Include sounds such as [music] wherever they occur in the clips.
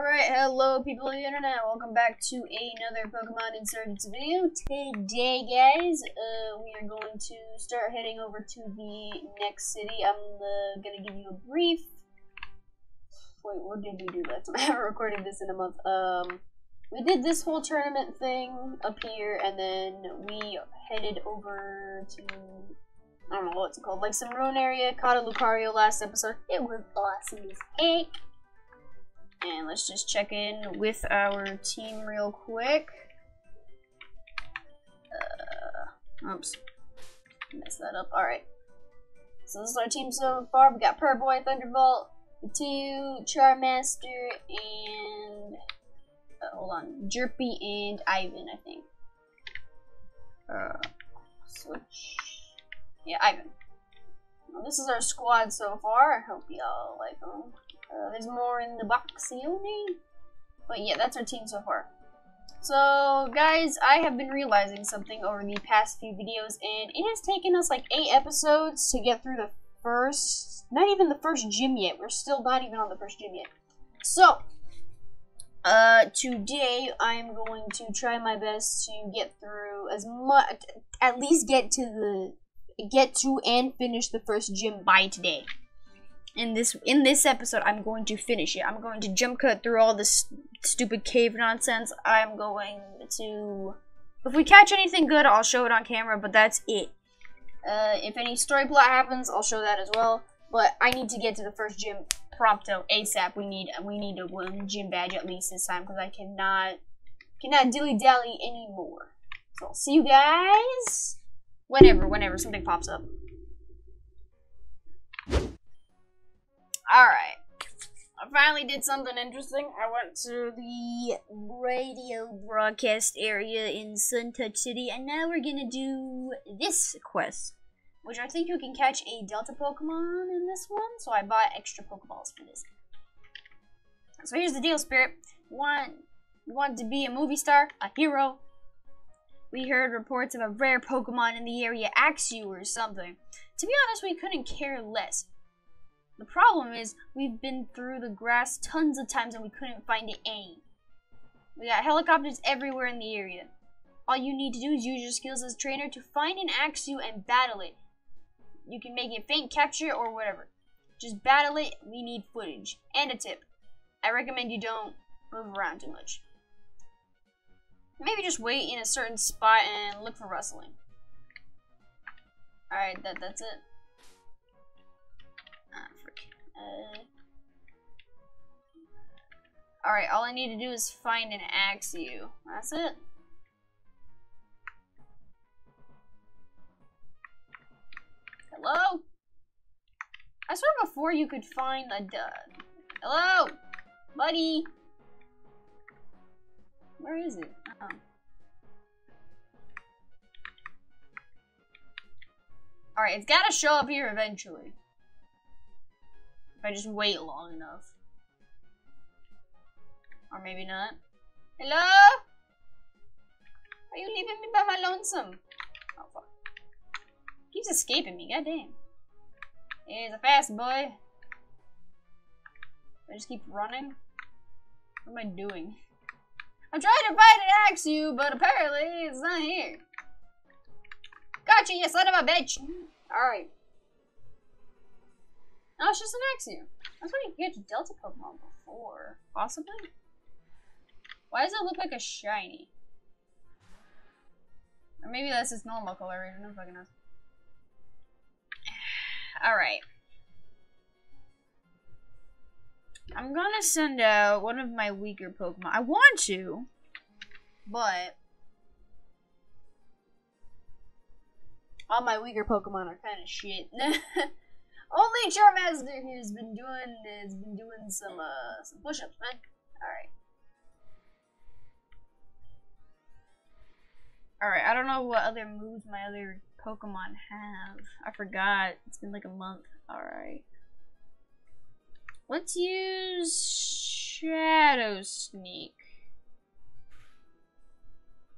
Alright, hello people of the internet. Welcome back to another Pokemon Insurgence video. Today, guys, uh, we are going to start heading over to the next city. I'm uh, to give you a brief... Wait, what did we do last time? [laughs] I haven't recorded this in a month. Um, we did this whole tournament thing up here, and then we headed over to... I don't know what's it called, like some ruin area, caught a Lucario last episode. It was awesome as heck. And let's just check in with our team real quick. Uh, oops. Messed that up. Alright. So this is our team so far. We got Purrboy, Thunderbolt, two Charmaster, and... Uh, hold on. Jerpy and Ivan, I think. Uh, switch. Yeah, Ivan. Well, this is our squad so far. I hope y'all like them. Uh, there's more in the box, only. But yeah, that's our team so far. So, guys, I have been realizing something over the past few videos, and it has taken us like eight episodes to get through the first, not even the first gym yet. We're still not even on the first gym yet. So, uh, today I'm going to try my best to get through as much, at least get to the, get to and finish the first gym by today in this in this episode I'm going to finish it. I'm going to jump cut through all this stupid cave nonsense. I'm going to if we catch anything good, I'll show it on camera, but that's it. Uh, if any story plot happens, I'll show that as well. But I need to get to the first gym prompto ASAP. We need we need a one gym badge at least this time because I cannot cannot dilly dally anymore. So I'll see you guys whenever whenever something pops up. Alright. I finally did something interesting. I went to the radio broadcast area in Suntouch City, and now we're gonna do this quest. Which I think you can catch a Delta Pokemon in this one, so I bought extra Pokeballs for this. So here's the deal, Spirit. Want, want to be a movie star? A hero? We heard reports of a rare Pokemon in the area, Axew or something. To be honest, we couldn't care less. The problem is, we've been through the grass tons of times and we couldn't find it any. We got helicopters everywhere in the area. All you need to do is use your skills as a trainer to find an Axew and battle it. You can make it faint, capture it, or whatever. Just battle it, we need footage. And a tip. I recommend you don't move around too much. Maybe just wait in a certain spot and look for rustling. Alright, that, that's it. Uh, Alright, all I need to do is find an Axew. That's it. Hello? I swear before you could find a dud. Hello? Buddy? Where is it? Oh. Alright, it's gotta show up here eventually. If I just wait long enough. Or maybe not. Hello? Are you leaving me by my lonesome? Oh, fuck. Keeps escaping me, goddamn. He's a fast boy. I just keep running. What am I doing? I'm trying to find an Axew, but apparently it's not here. Gotcha, you son of a bitch! Alright. No, it's just an Axew. That's what you get to Delta Pokemon before. Possibly? Why does it look like a shiny? Or maybe that's its normal color, I don't I can ask. [sighs] Alright. I'm gonna send out one of my weaker Pokemon. I want to, but all my weaker Pokemon are kind of shit. [laughs] Only Charmander has been doing has been doing some uh some push-ups, man. Alright. Alright, I don't know what other moves my other Pokemon have. I forgot. It's been like a month. Alright. Let's use Shadow Sneak.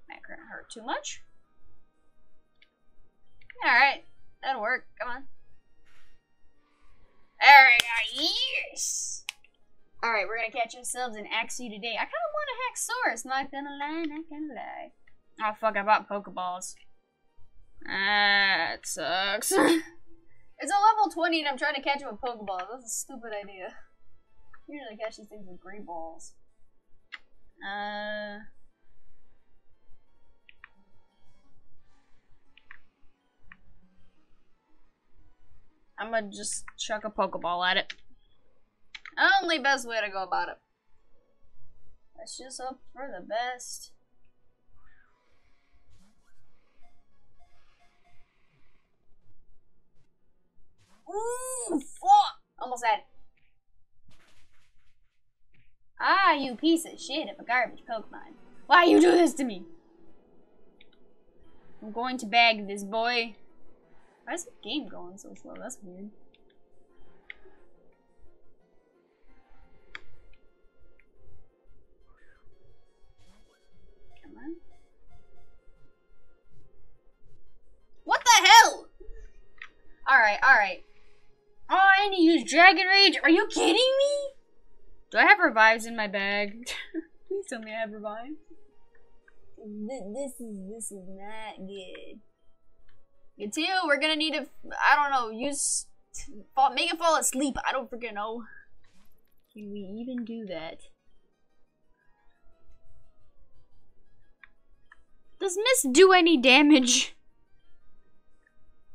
That couldn't hurt too much. Alright, that'll work. Come on. We. Yes! Alright, we're gonna catch ourselves an Axew today. I kinda want a Haxorus, not gonna lie, not gonna lie. Oh fuck, I bought Pokeballs. That sucks. [laughs] it's a level 20 and I'm trying to catch him with Pokeballs. That's a stupid idea. Usually catch these things with Great Balls. Uh... I'm gonna just chuck a Pokeball at it. Only best way to go about it. Let's just hope for the best. Ooh, fuck! Almost had it. Ah, you piece of shit of a garbage Pokemon. Why you do this to me? I'm going to bag this boy. Why is the game going so slow? That's weird. Come on. What the hell? Alright, alright. Oh, I need to use Dragon Rage. Are you kidding me? Do I have revives in my bag? [laughs] Please tell me I have revives. This is this is not good. Too. We're gonna need to. I don't know. Use fall, make it fall asleep. I don't freaking know. Can we even do that? Does Miss do any damage?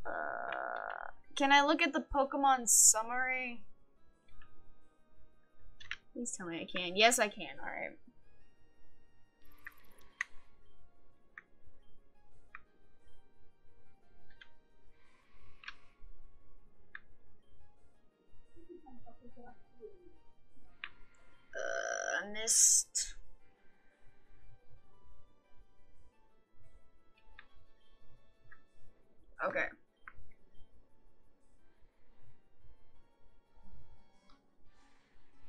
Uh, can I look at the Pokemon summary? Please tell me I can. Yes, I can. Alright. Okay.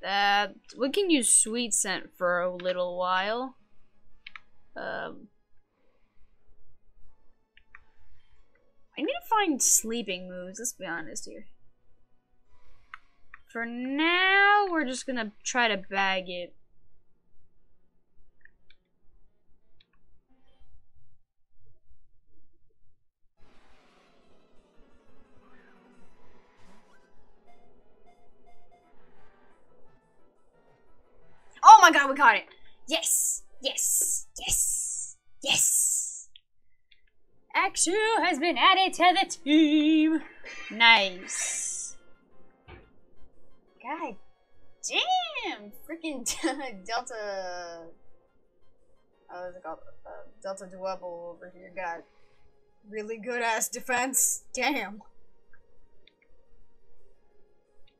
That we can use sweet scent for a little while. Um, I need to find sleeping moves. Let's be honest here. For now, we're just gonna try to bag it. My god, we caught it! Yes! Yes! Yes! Yes! Axew has been added to the team! Nice. God damn! Freaking [laughs] Delta. Oh, what's it called? Uh, Delta Dwebble over here got really good ass defense. Damn.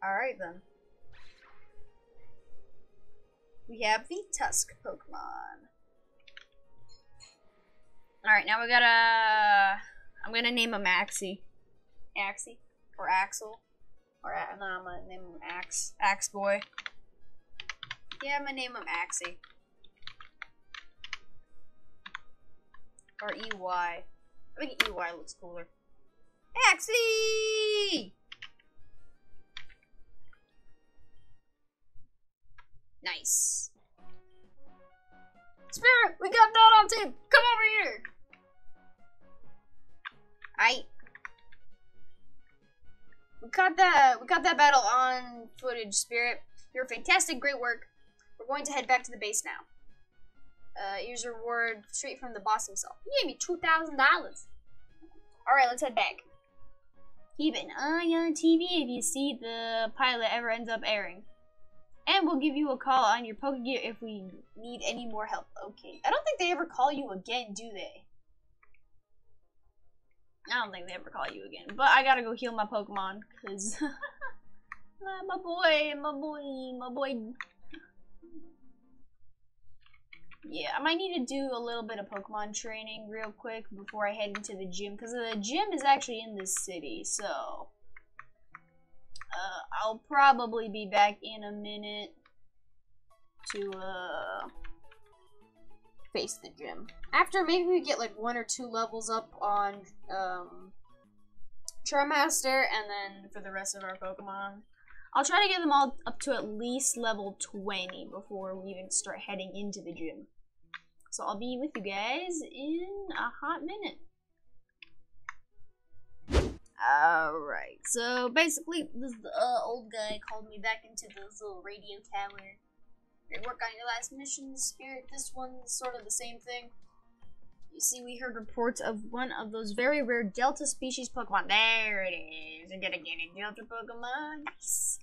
Alright then. We have the Tusk Pokemon. Alright, now we gotta... I'm gonna name him Axie. Axie? Or Axel? Or, uh, no, I'm gonna name him Axe. Axe Boy. Yeah, I'm gonna name him Axie. Or EY. I think EY looks cooler. Axie! Nice. Spirit, we got that on tape. Come over here. I. We caught that. We got that battle on footage, Spirit. You're fantastic. Great work. We're going to head back to the base now. Uh, here's a reward straight from the boss himself. He gave me two thousand dollars. All right, let's head back. Keep an eye on TV if you see the pilot ever ends up airing. And we'll give you a call on your Pokegear if we need any more help. Okay. I don't think they ever call you again, do they? I don't think they ever call you again. But I gotta go heal my Pokemon, because... [laughs] Ah, my boy, my boy, my boy... Yeah, I might need to do a little bit of Pokemon training real quick before I head into the gym, because the gym is actually in this city, so... Uh, I'll probably be back in a minute to uh, face the gym. After maybe we get like one or two levels up on um, Charmaster, and then for the rest of our Pokemon, I'll try to get them all up to at least level 20 before we even start heading into the gym. So I'll be with you guys in a hot minute. Alright, so basically, this uh, old guy called me back into this little radio tower. Great work on your last mission, Spirit. This one's sort of the same thing. You see, we heard reports of one of those very rare Delta species Pokemon. There it is. We're gonna get a Delta Pokemon. Nice.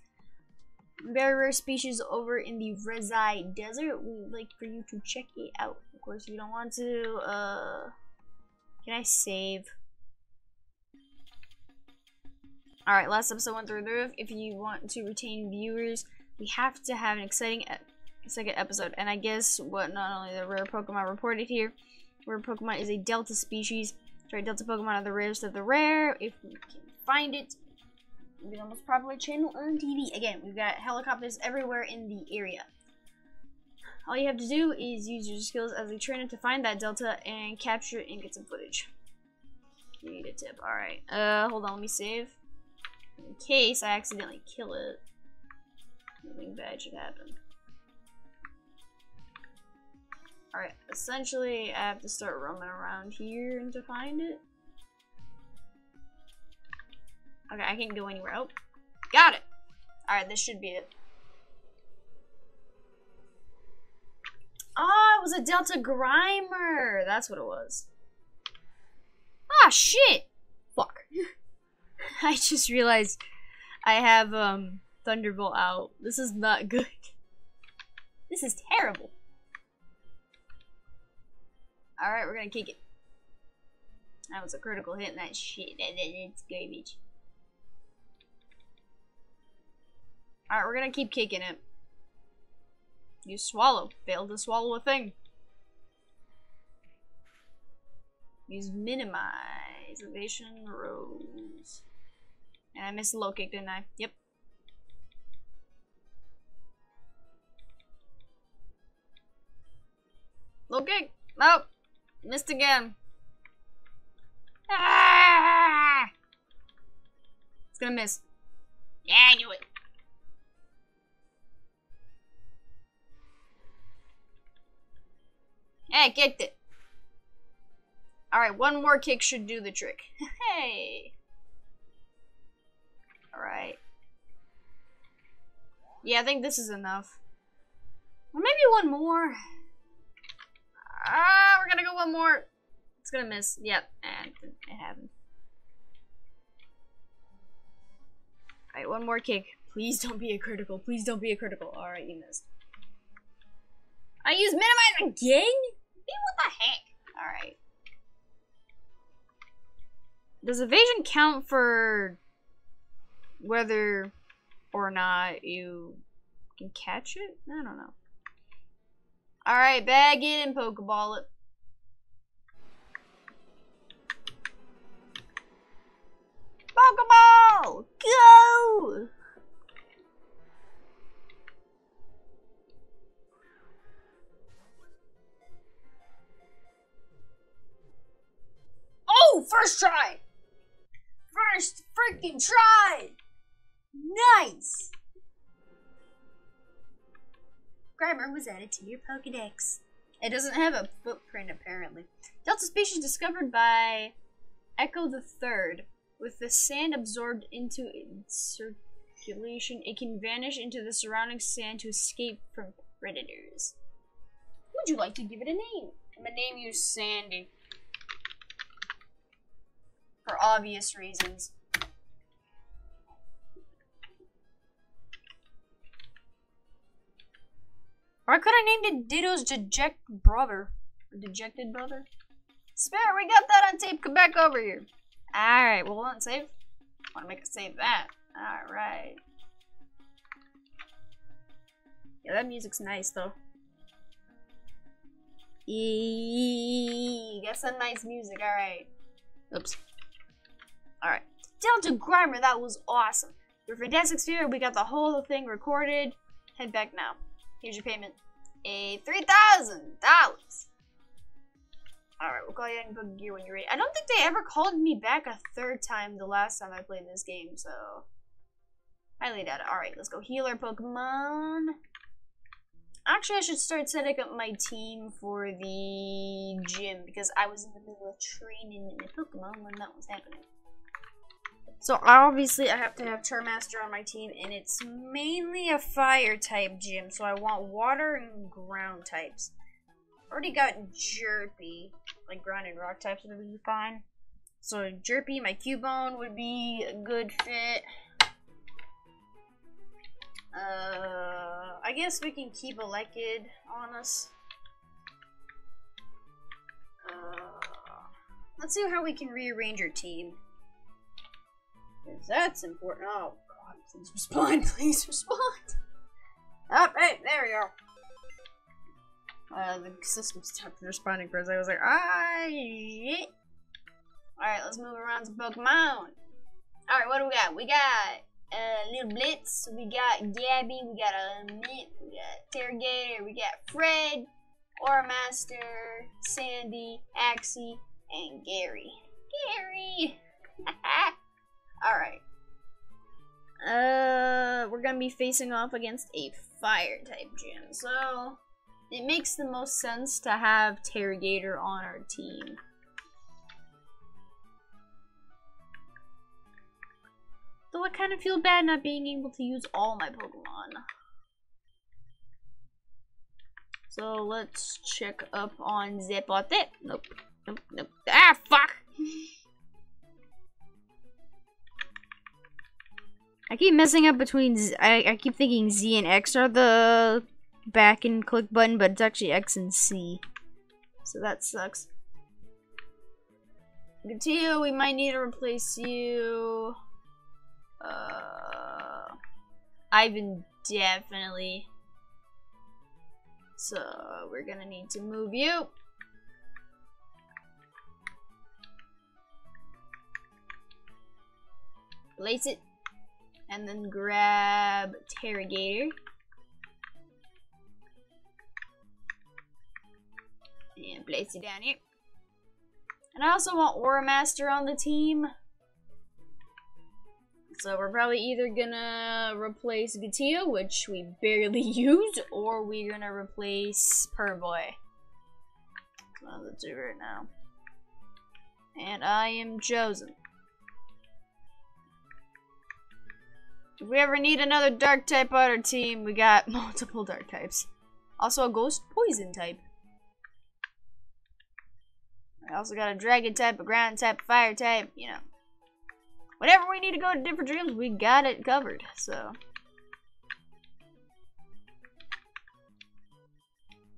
Very rare species over in the Rezai Desert. We'd like for you to check it out. Of course, if you don't want to, uh... Can I save? Alright, last episode went through the roof. If you want to retain viewers, we have to have an exciting e second episode. And I guess what not only the rare Pokemon reported here, rare Pokemon is a Delta species. Try Delta Pokemon are the rarest of the rare. If we can find it, it'll be the channel on TV. Again, we've got helicopters everywhere in the area. All you have to do is use your skills as a trainer to find that Delta and capture it and get some footage. You need a tip. Alright. Uh, hold on, let me save in case I accidentally kill it. Nothing bad should happen. Alright, essentially I have to start roaming around here and to find it. Okay, I can't go anywhere. Oh, got it! Alright, this should be it. Oh, it was a Delta Grimer! That's what it was. Ah, shit! Fuck. [laughs] [laughs] I just realized I have um Thunderbolt out. This is not [laughs] good. This is terrible. Alright, we're gonna kick it. That was a critical hit and that shit. That, that, it's garbage. Alright, we're gonna keep kicking it. You swallow. Failed to swallow a thing. Use minimize. Evasion rose. And I missed the low kick, didn't I? Yep. Low kick! Nope! Missed again. Ah! It's gonna miss. Yeah, I knew it. I kicked it. Alright, one more kick should do the trick. [laughs] hey! Alright. Yeah, I think this is enough. Or maybe one more. Ah, we're gonna go one more. It's gonna miss. Yep, and it happened. Alright, one more kick. Please don't be a critical. Please don't be a critical. Alright, you missed. I use minimize again? What the heck? Alright. Does evasion count for whether or not you can catch it? I don't know. Alright, bag it and Pokeball it. Pokeball! Go! Oh, first try! First freaking try! Nice! Grimer was added to your Pokedex. It doesn't have a footprint, apparently. Delta species discovered by Echo the Third. With the sand absorbed into its circulation, it can vanish into the surrounding sand to escape from predators. Would you like to give it a name? I'm gonna name you Sandy. For obvious reasons. Or I could have named it Ditto's dejected brother. Or dejected brother. Spirit, we got that on tape. Come back over here. Alright, well, want save? Want to make it save that. Alright. Yeah, that music's nice, though. Eee, got some nice music. Alright. Oops. Alright. Down to Grimer, that was awesome. Your fantastic spirit, we got the whole thing recorded. Head back now. Here's your payment. A $3,000. Alright, we'll call you and Pokegear when you're ready. I don't think they ever called me back a third time the last time I played this game, so... Highly doubt it. Alright, let's go heal our Pokemon. Actually, I should start setting up my team for the gym because I was in the middle of training in the Pokemon when that was happening. So obviously I have to have Charmaster on my team and it's mainly a fire type gym. So I want water and ground types. Already got Jerpy. Like ground and rock types would be fine. So Jerpy, my Cubone would be a good fit. Uh, I guess we can keep a Lekid on us. Uh, let's see how we can rearrange our team. Because that's important. Oh, God, please respond. [laughs] Please respond. Oh, hey, there we go. Uh, the system stopped responding for us. I was like, ah. Alright, let's move around to Pokemon. Alright, what do we got? We got uh, Little Blitz, we got Gabby, we got a Mint, we got Terragator, we got Fred, Aura Master, Sandy, Axie, and Gary. Gary! [laughs] Alright. Uh, we're gonna be facing off against a fire type gym, so it makes the most sense to have Terragator on our team. Though I kind of feel bad not being able to use all my Pokemon. So let's check up on Zepotet. Nope. Nope. Nope. Ah, fuck! [laughs] I keep messing up between Z I, I keep thinking Z and X are the back and click button, but it's actually X and C. So that sucks. Gatio, we might need to replace you. Uh, Ivan definitely. So we're gonna need to move you. Place it. And then grab Terragator. And place it down here. And I also want Aura Master on the team. So we're probably either gonna replace Gatio, which we barely [laughs] used, or we're gonna replace Purrboy. So let's do right now. And I am chosen. If we ever need another dark type on our team, we got [laughs] multiple dark types. Also a ghost poison type. I also got a dragon type, a ground type, a fire type, you know. Whenever we need to go to different gyms, we got it covered, so.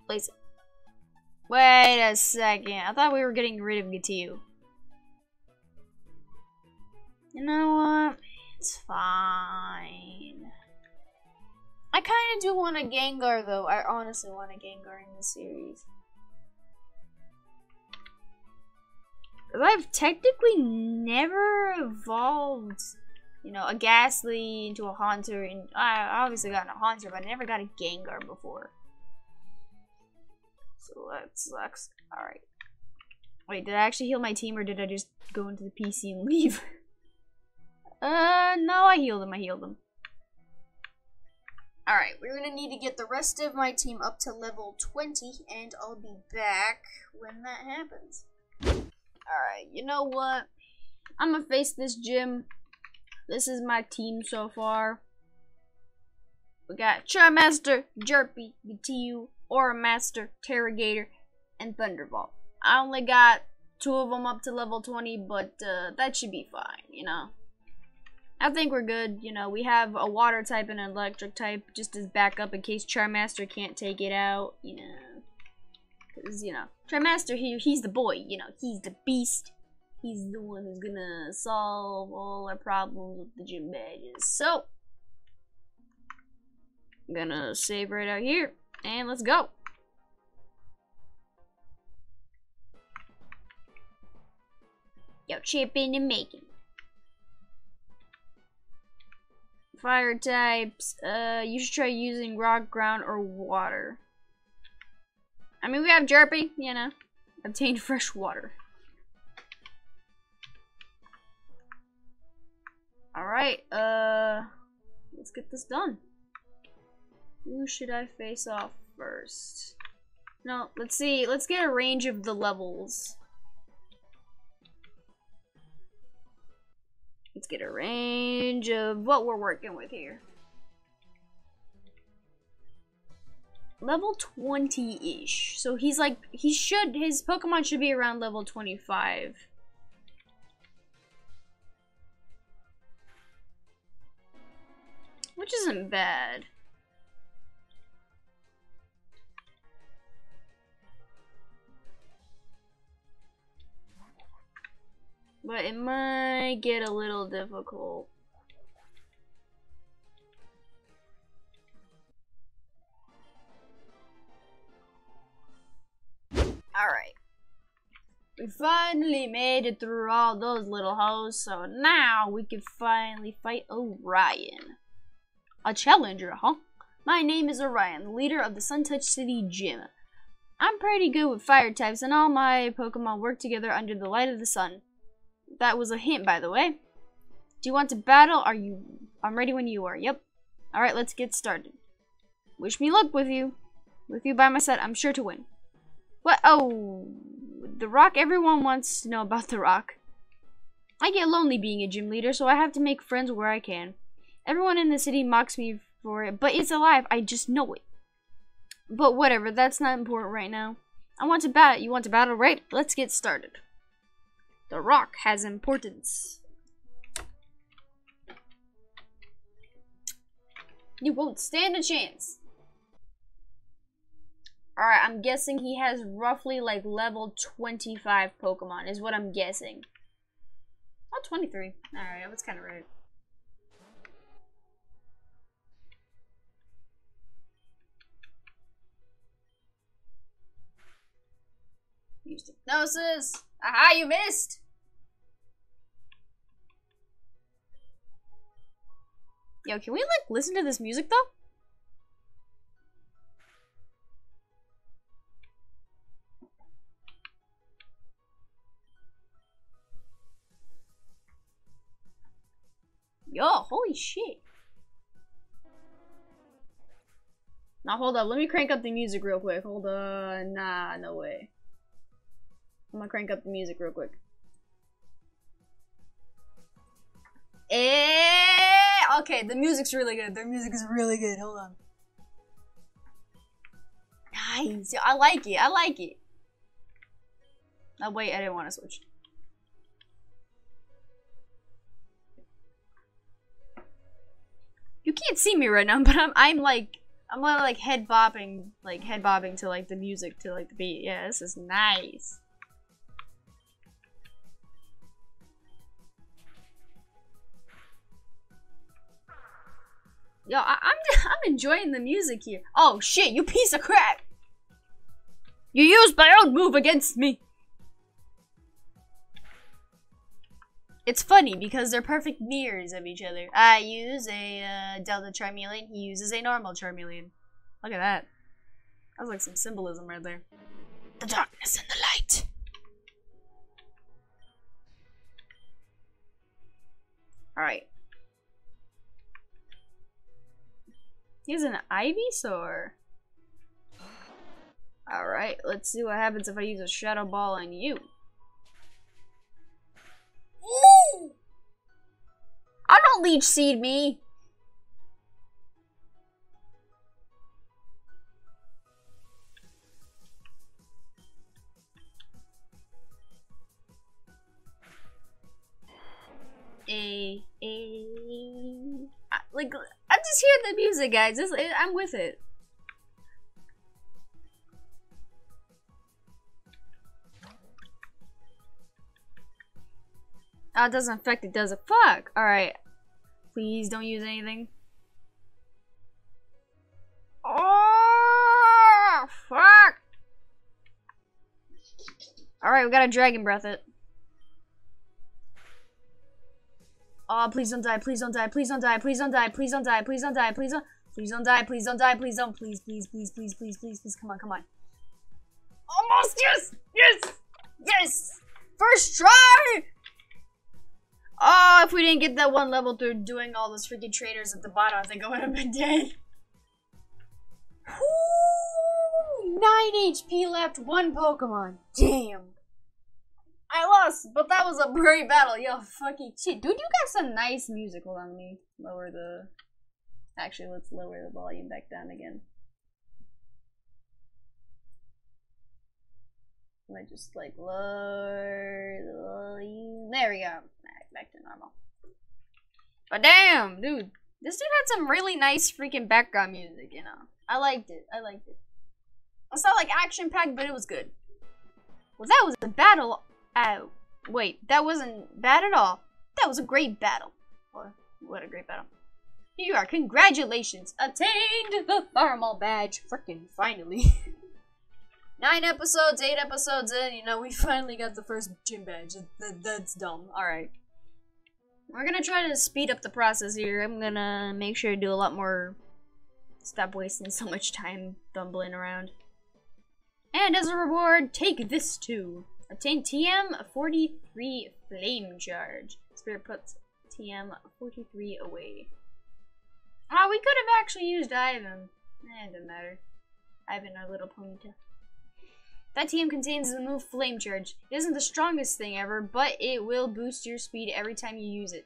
Place it. Wait a second. I thought we were getting rid of Gatio. You know what? It's fine. I kind of do want a Gengar, though. I honestly want a Gengar in this series. I've technically never evolved, you know, a Gastly into a Haunter, and I obviously got a Haunter, but I never got a Gengar before. So that sucks. Alright. Wait, did I actually heal my team, or did I just go into the PC and [laughs] leave? Uh, no, I healed them, I healed them. Alright, we're gonna need to get the rest of my team up to level 20, and I'll be back when that happens. Alright, you know what? I'm gonna face this gym. This is my team so far. We got Charmaster, Jerpy, Gatio, Aura Master, Terragator, and Thunderbolt. I only got two of them up to level 20, but uh, that should be fine, you know. I think we're good, you know, we have a water type and an electric type just as backup in case Charmaster can't take it out, you know. Cause, you know, Charmaster, he, he's the boy, you know, he's the beast. He's the one who's gonna solve all our problems with the gym badges. So, I'm gonna save right out here, and let's go. Yo, chipping and making. Fire types, uh, you should try using rock, ground, or water. I mean, we have Jerpy, you know. Obtain [laughs] fresh water. Alright, uh... let's get this done. Who should I face off first? No, let's see. Let's get a range of the levels. Let's get a range of what we're working with here. Level 20-ish. So he's like, he should, his Pokemon should be around level 25. Which isn't bad. But it might get a little difficult. Alright. We finally made it through all those little holes, so now we can finally fight Orion. A challenger, huh? My name is Orion, the leader of the Suntouch City Gym. I'm pretty good with fire types, and all my Pokemon work together under the light of the sun. That was a hint, by the way. Do you want to battle? Are you... I'm ready when you are. Yep. Alright, let's get started. Wish me luck with you. With you by my side, I'm sure to win. What? Oh, the rock. Everyone wants to know about [laughs] the rock. I get lonely being a gym leader, so I have to make friends where I can. Everyone in the city mocks me for it, but it's alive. I just know it. But whatever, that's not important right now. I want to battle. You want to battle, right? Let's get started. The rock has importance. You won't stand a chance. Alright, I'm guessing he has roughly like level 25 Pokemon, is what I'm guessing. Oh, 23. Alright, I was kind of right. Use hypnosis! Aha, you missed! Yo, can we like listen to this music though? Yo, holy shit. Now hold up, let me crank up the music real quick. Hold on, nah, no way. I'm gonna crank up the music real quick. Eh, okay, the music's really good. Their music is really good. Hold on. Nice. I like it. I like it. Oh, wait, I didn't want to switch. You can't see me right now, [laughs] but I'm I'm like I'm like head bobbing like head bobbing to like the music to like the beat. Yeah, this is nice. Yo, I, I'm [laughs] I'm enjoying the music here. Oh shit, you piece of crap! You used my own move against me. It's funny because they're perfect mirrors of each other. I use a uh, Delta Charmeleon. He uses a normal Charmeleon. Look at that. That's like some symbolism right there. The darkness and the light. Alright. He's an Ivysaur. Alright, let's see what happens if I use a Shadow Ball on you. Ooh! I don't leech seed me. A a like just hear the music, guys. I'm with it. Oh, it doesn't affect it, does it? Fuck! Alright. Please don't use anything. Oh, fuck! Alright, we gotta dragon breath it. Oh, please don't die, please don't die, please don't die, please don't die, please don't die, please don't die, please don't Please don't die, please don't die, please don't please, please, please, please, please, please, please, come on, come on. Almost, yes! Yes! Yes! First try! Oh, if we didn't get that one level through doing all those freaking traders at the bottom, I think I would have been dead. Woo! 9 HP left, one Pokemon. Damn. I lost, but that was a great battle. Yo, fucking shit. Dude, you got some nice music. Hold on, let me lower the... Actually, let's lower the volume back down again. I just like lower the volume. There we go. Back, back to normal. But damn, dude. This dude had some really nice freaking background music, you know. I liked it. I liked it. It's not like action packed, but it was good. Well, that was a battle. Uh, wait, that wasn't bad at all. That was a great battle. What, what a great battle. Here you are. Congratulations. Attained the thermal badge. Freaking finally. [laughs] Nine episodes, eight episodes in, you know, we finally got the first gym badge. That, that's dumb. Alright. We're gonna try to speed up the process here. I'm gonna make sure to do a lot more Stop wasting so much time bumbling around. And as a reward, take this too. Obtain TM 43 Flame Charge. Spirit puts TM 43 away. Ah, oh, we could have actually used Ivan. Eh, it doesn't matter. Ivan, our little ponytail. That TM contains the move Flame Charge. It isn't the strongest thing ever, but it will boost your speed every time you use it.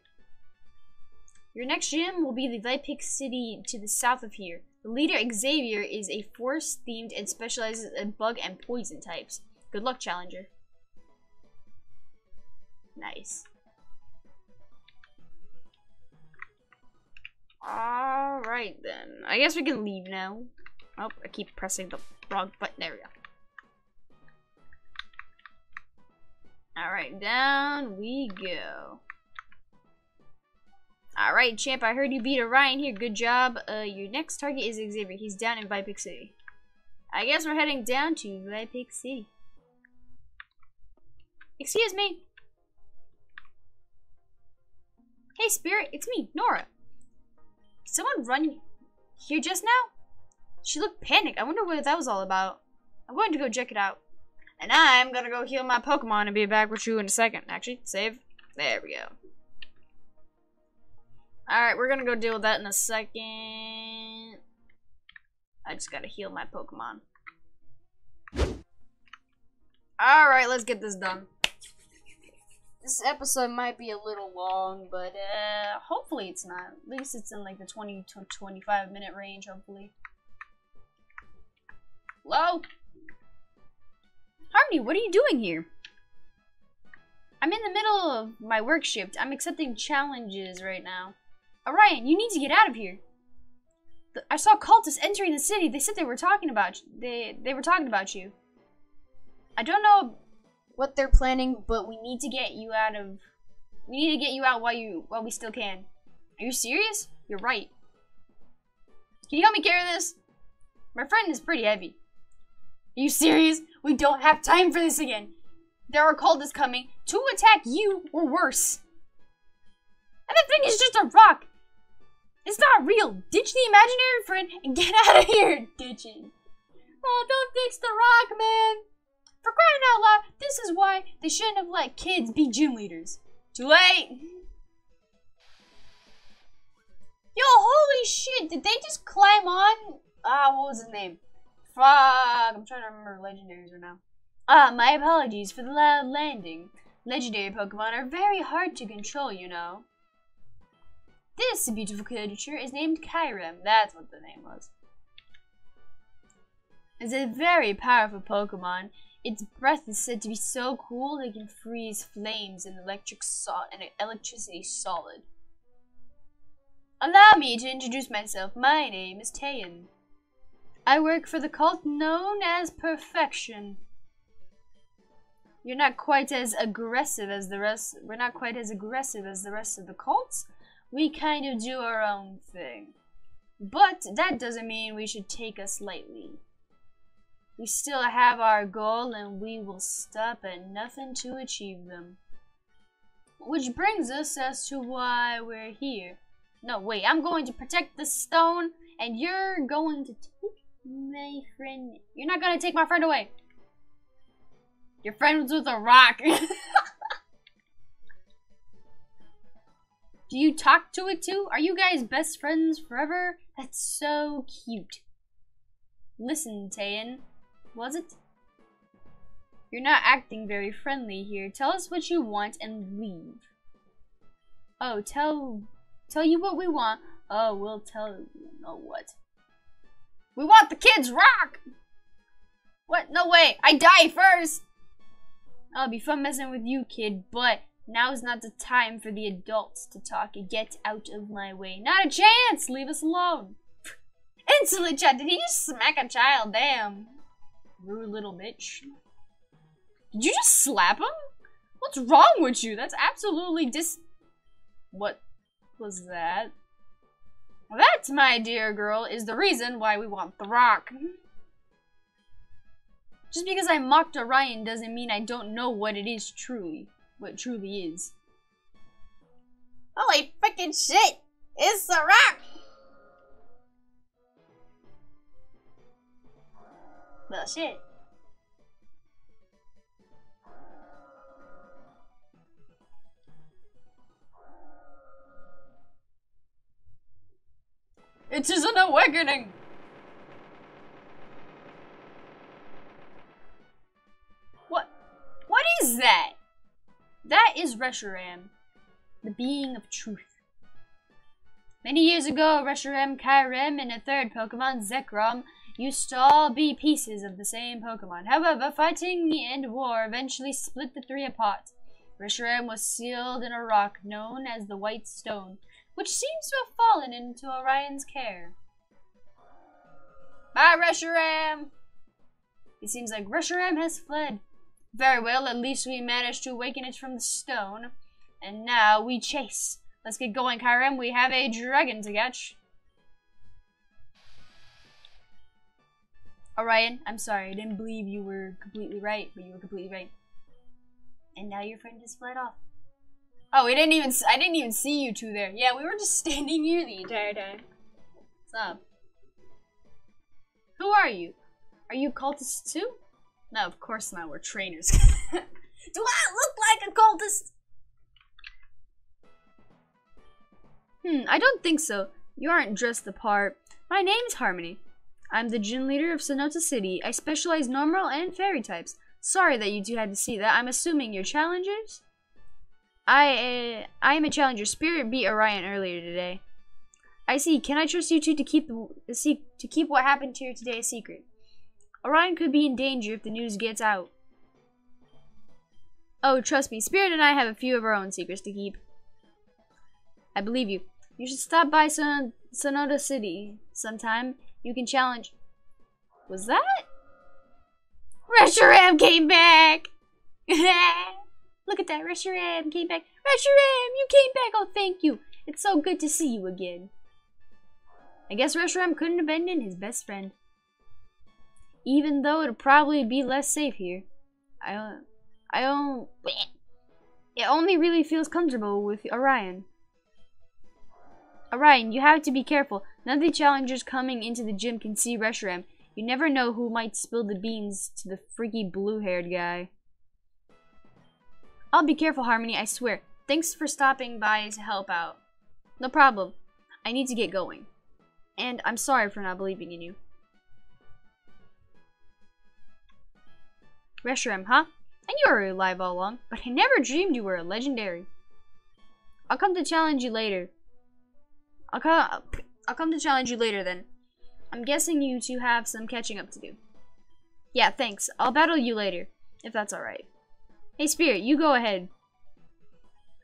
Your next gym will be the Vipik City to the south of here. The leader, Xavier, is a forest-themed and specializes in bug and poison types. Good luck, Challenger. Nice. Alright then. I guess we can leave now. Oh, I keep pressing the wrong button. There we go. Alright, down we go. Alright, champ, I heard you beat Orion here. Good job. Uh, your next target is Xavier. He's down in Vipik City. I guess we're heading down to Vipik City. Excuse me. Hey, Spirit, it's me, Nora. Someone run here just now? She looked panicked. I wonder what that was all about. I'm going to go check it out. And I'm gonna go heal my Pokemon and be back with you in a second. Actually, save. There we go. Alright, we're gonna go deal with that in a second. I just gotta heal my Pokemon. Alright, let's get this done. This episode might be a little long, but uh, hopefully it's not. At least it's in like the 20 to 25 minute range, hopefully. Hello? Harmony, what are you doing here? I'm in the middle of my work shift. I'm accepting challenges right now. Orion, you need to get out of here. I saw cultists entering the city. They said they were talking about you. They they were talking about you. I don't know what they're planning, but we need to get you out of. We need to get you out while you while we still can. Are you serious? You're right. Can you help me carry this? My friend is pretty heavy. Are you serious? We don't have time for this again. There are cultists coming to attack you or worse. And the thing is just a rock. It's not real. Ditch the imaginary friend and get [laughs] out of here, ditching. Oh, don't ditch the rock, man. For crying out loud, this is why they shouldn't have let kids be gym leaders. Too late. Yo, holy shit, did they just climb on? Ah, what was his name? Fuck, I'm trying to remember legendaries right now. Ah, my apologies for the loud landing. Legendary Pokemon are very hard to control, you know. This beautiful creature is named Kyurem. That's what the name was. It's a very powerful Pokemon. Its breath is said to be so cool it can freeze flames and electric so and electricity solid. Allow me to introduce myself. My name is Tayan. I work for the cult known as Perfection. You're not quite as aggressive as the rest. We're not quite as aggressive as the rest of the cults, we kind of do our own thing. But that doesn't mean we should take us lightly. We still have our goal and we will stop at nothing to achieve them. Which brings us as to why we're here. No, wait, I'm going to protect the stone and you're going to take my friend. You're not going to take my friend away. Your friend was with a rock. [laughs] Do you talk to it too? Are you guys best friends forever? That's so cute. Listen, Tayan. Was it? You're not acting very friendly here. Tell us what you want and leave. Oh, tell tell you what we want. Oh, we'll tell you know what. We want the kids rock! What? No way! I die first! I'll be fun messing with you, kid, but now's not the time for the adults to talk. Get out of my way. Not a chance! Leave us alone. Insolent Chad. Did he just smack a child? Damn. Rude little bitch. Did you just slap him? What's wrong with you? That's absolutely dis... What was that? That, my dear girl, is the reason why we want the rock. Just because I mocked Orion doesn't mean I don't know what it is truly. What truly is. Holy freaking shit! It's the rock! Well, shit. It is an awakening! What? What is that? That is Reshiram, the being of truth. Many years ago, Reshiram, Kyurem, and a third Pokemon, Zekrom, used to all be pieces of the same Pokemon. However, fighting and war eventually split the three apart. Reshiram was sealed in a rock known as the White Stone, which seems to have fallen into Orion's care. Bye, Reshiram! It seems like Reshiram has fled. Very well, at least we managed to awaken it from the stone. And now we chase. Let's get going, Kyurem. We have a dragon to catch. Orion, I'm sorry. I didn't believe you were completely right, but you were completely right. And now your friend has fled off. Oh, we didn't even. I didn't even see you two there. Yeah, we were just [laughs] standing here the entire time. What's up? Who are you? Are you cultists too? No, of course not. We're trainers. [laughs] Do I look like a cultist? Hmm, I don't think so. You aren't dressed the part. My name's Harmony. I'm the gym leader of Sonata City. I specialize normal and fairy types. Sorry that you two had to see that. I'm assuming you're challengers? I uh, I am a challenger. Spirit beat Orion earlier today. I see. Can I trust you two to keep the to keep what happened here today a secret? Orion could be in danger if the news gets out. Oh, trust me. Spirit and I have a few of our own secrets to keep. I believe you. You should stop by Son Sonata City sometime. You can challenge. Was that? Reshiram came back! [laughs] Look at that, Reshiram came back. Reshiram, you came back! Oh, thank you. It's so good to see you again. I guess Reshiram couldn't abandon his best friend. Even though it'd probably be less safe here. I, don't I don't... It only really feels comfortable with Orion. Orion, you have to be careful. None of the challengers coming into the gym can see Reshiram. You never know who might spill the beans to the freaky blue-haired guy. I'll be careful, Harmony, I swear. Thanks for stopping by to help out. No problem. I need to get going. And I'm sorry for not believing in you. Reshiram, huh? And you were alive all along, but I never dreamed you were a legendary. I'll come to challenge you later. I'll come, I'll come to challenge you later then. I'm guessing you two have some catching up to do. Yeah, thanks. I'll battle you later, if that's alright. Hey, Spirit, you go ahead.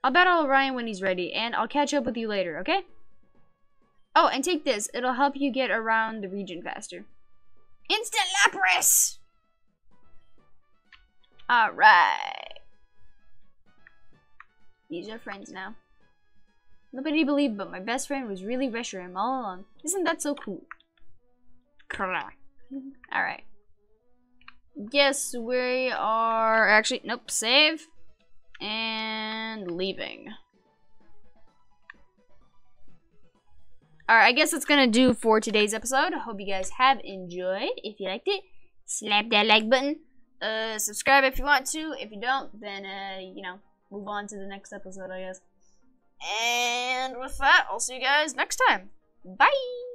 I'll battle Orion when he's ready, and I'll catch up with you later, okay? Oh, and take this. It'll help you get around the region faster. Instant Lapras! Alright. These are friends now. Nobody believed, but my best friend was really Reshiram all along. Isn't that so cool? [laughs] Alright. Guess we are actually nope, save and leaving. Alright, I guess that's gonna do for today's episode. I hope you guys have enjoyed. If you liked it, slap that like button. Uh, subscribe if you want to. If you don't, then, uh, you know, move on to the next episode, I guess. And with that, I'll see you guys next time. Bye!